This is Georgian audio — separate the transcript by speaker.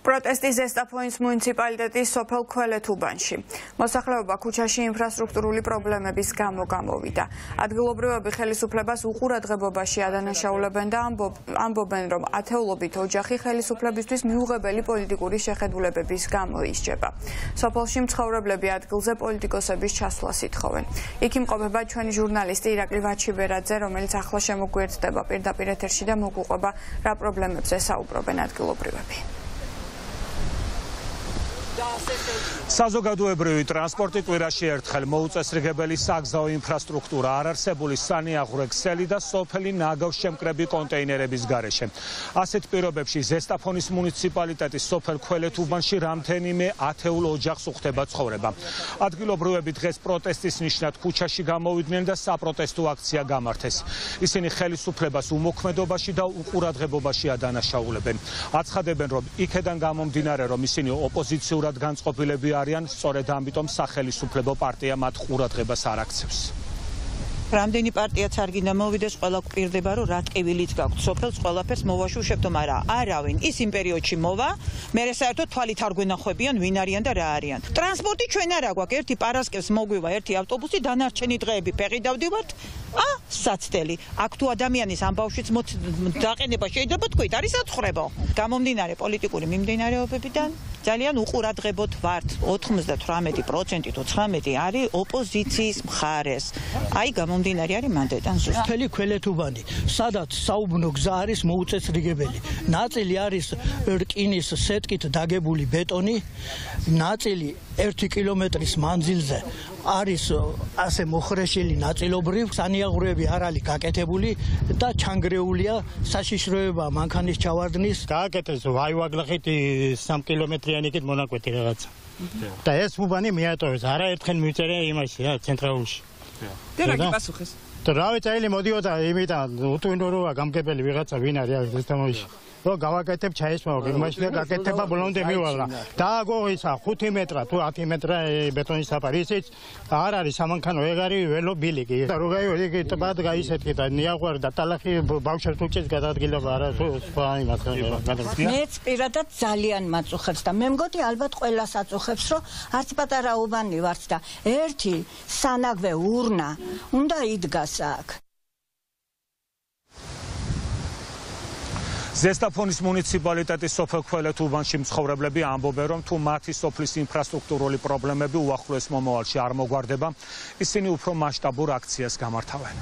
Speaker 1: პროტესტი ზესტაფონის მუნიციპალიტეტის სოფელ ქველეთუბანში. მოსახლეობა ქუჩაში ინფრასტრუქტურული პრობლემების გამო გამოვიდა. ადგილობრივები ხელისუფლებას უყურადღებობაში ადანაშაულებენ და ამბობენ, რომ ათეულობით ოჯახი ხელისუფლებისთვის მიუღებელი პოლიტიკური შეხედულებების გამო ისჯება. სოფელში მცხოვრებლები ადგილზე პოლიტიკოსების ჩასვლას ითხოვენ. იქ იმყოფება ჩვენი ჟურნალისტი ირაკლი ვაჩიბერაძე, რომელიც ახლა შემოგვიერთდება პირდაპირ ეთერში და მოგუყვება რა პრობლემებზე საუბრობენ ადგილობრივები.
Speaker 2: საზოგადოებრივი ტრანსპორტი კვირაში ერთხელ მოუწესრიგებელი საგზაო ინფრასტრუქტურა არარსებული სანიაღვრე ქსელი და სოფელი ნაგავშემკრები კონტეინერების გარეშე. ასეთ პირობებში ზესტაფონის მუნიციპალიტეტის სოფელ ქველეთუბანში რამდენიმე ათეულ ოჯახს უხდება ცხოვრება. ადგილობრივები დღეს პროტესტის ნიშნად ქუჩაში გამოვიდნენ და საპროტესტო აქცია გამართეს. ისინი ხელისუფლებას უმოქმედობაში და უყურადღებობაში ადანაშაულებენ. აცხადებენ, რომ იქედან გამომდინარე, რომ ისინი ოპოზიციურად მეტად განწყობილები არიან, სწორედ ამიტომ სახელმწიფო პარტია მათ ყურადღებას არ აქცევს.
Speaker 3: რამდენი პარტიაც არ გინდა მოვიდეს, ყველა გვპირდება, რომ რა ტკივილიც გაქვთ, სოფელს ყველაფერს მოვაშუშებთ, მაგრამ არავინ ის იმ პერიოდში მოვა, მე საერთოდ თვალით არ გვენახვებიან, ვინ არიან და რა არიან. ტრანსპორტი ჩვენ არა გვაქვს, ერთი პარასკევს მოგვივა ერთი ავტობუსი, დანარჩენი დღეები ფეხი დავდივართ. ა, საცდელი. აქ თუ ადამიანის ამბავშიც მოც დაყენება შეიძლება თქვით, არის აცხრებო. გამომდინარე პოლიტიკური მიმდინარეობებიდან ძალიან უყურადღებოთ ვართ 98% თუ 19 არის ოპოზიციის მხარეს. აი გამომდინარე არის მანდეტან ზუსტ.
Speaker 4: მთელი ქველეთუბანი, სადაც საუბნო გზა არის მოუწესრიგებელი. ნაწილი არის რკინის სეტკით დაგებული ბეტონი, ნაწილი 1 კილომეტრის მანძილზე არის ასე მოხრეშილი ნაწილობრივ სანიაღვრები არ არის გაკეთებული და ჩანგრეულია საშიშროება მანქანის ჩავარდნის.
Speaker 5: გააკეთეს ვაივაგლახით 3 კილომეტრიანი კით მონაკვეთი რაღაცა. და ეს უბანი მიატოვეს არაერთხელ მიწერე იმაში რა ცენტრალურში
Speaker 1: და რა გიპასუხეს
Speaker 5: და რა რავი წელი მოდიოდა იმიტომ უტუნდოროა გამგებელი ვიღაცა ვინ არის ეს თამაში რომ გავაკეთებ ჩაის მოგი მაშინ გაკეთება ბლონდე მივალა. დააგო ისა 5 მეტრა თუ 10 მეტრა ბეტონის საფარი ისიც. არ არის სამანქანო ეგარი ველო ბილიკი. როგაიო იგი ტბად გაისეთი და ნიაღვარი და ტალახი ბავშვი თუჭის გადადგილება არა თუ სხვა იმას
Speaker 6: მეც პირადად ძალიან მაწუხებს და მე მგონი ალბათ ყველას აწუხებს რომ არც პატარა უბანი ვართ და ერთი სანაგვე ურნა უნდა იდგას. აქ
Speaker 2: ზესტაფონის მუნიციპალიტეტის სოფელ ქველეთუბანში მცხოვრებლები ამბობენ, რომ თუ მათი სოფლის ინფრასტრუქტურული პრობლემები უახლოეს მომავალში არ მოგვარდება, ისინი უფრო მასშტაბურ აქციას გამართავენ.